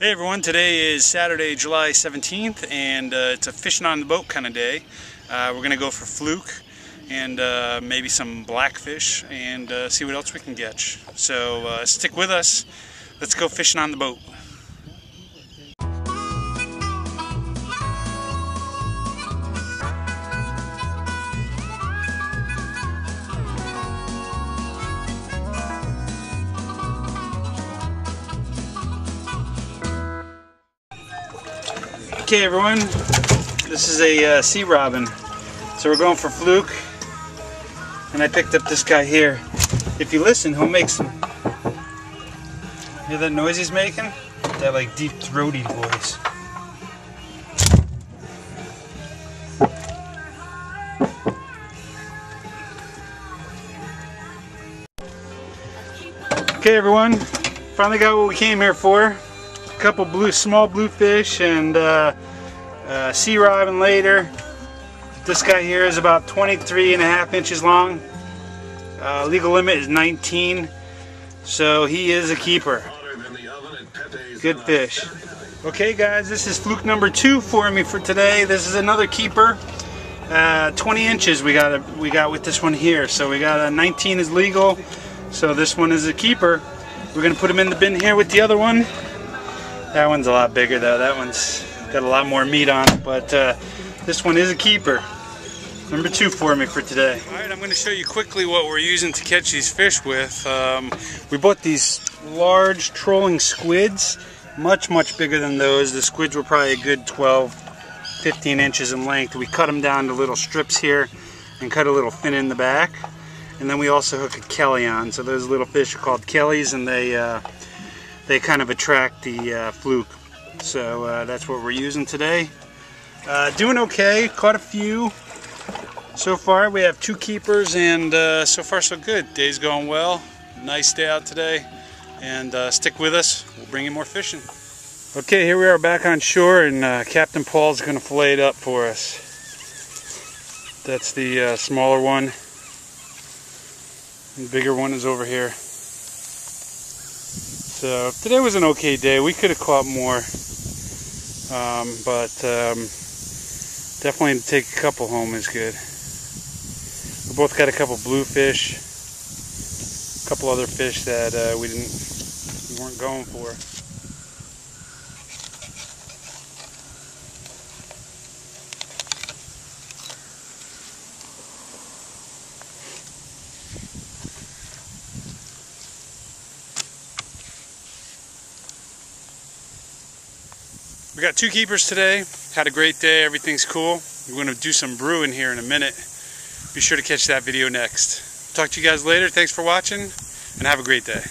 Hey everyone, today is Saturday, July 17th, and uh, it's a fishing on the boat kind of day. Uh, we're going to go for fluke and uh, maybe some blackfish and uh, see what else we can catch. So uh, stick with us. Let's go fishing on the boat. Okay everyone, this is a uh, sea robin. So we're going for fluke, and I picked up this guy here. If you listen, he'll make some, hear that noise he's making? That like deep throaty voice. Okay everyone, finally got what we came here for couple blue, small bluefish and uh, uh, sea robin later. This guy here is about 23 and a half inches long. Uh, legal limit is 19, so he is a keeper. Good fish. Okay guys, this is fluke number two for me for today. This is another keeper. Uh, 20 inches we got a, we got with this one here. So we got a 19 is legal. So this one is a keeper. We're gonna put him in the bin here with the other one. That one's a lot bigger though. That one's got a lot more meat on it, but uh, this one is a keeper. Number two for me for today. All right, I'm going to show you quickly what we're using to catch these fish with. Um, we bought these large trolling squids, much, much bigger than those. The squids were probably a good 12, 15 inches in length. We cut them down to little strips here and cut a little fin in the back. And then we also hook a kelly on. So those little fish are called kellies and they uh, they kind of attract the uh, fluke. So uh, that's what we're using today. Uh, doing okay, caught a few. So far we have two keepers and uh, so far so good. Day's going well, nice day out today. And uh, stick with us, we'll bring you more fishing. Okay, here we are back on shore and uh, Captain Paul's gonna fillet it up for us. That's the smaller one. The bigger one is over here. So today was an okay day. We could have caught more, um, but um, definitely to take a couple home is good. We both got a couple bluefish, a couple other fish that uh, we didn't, we weren't going for. We got two keepers today. Had a great day. Everything's cool. We're going to do some brewing here in a minute. Be sure to catch that video next. Talk to you guys later. Thanks for watching and have a great day.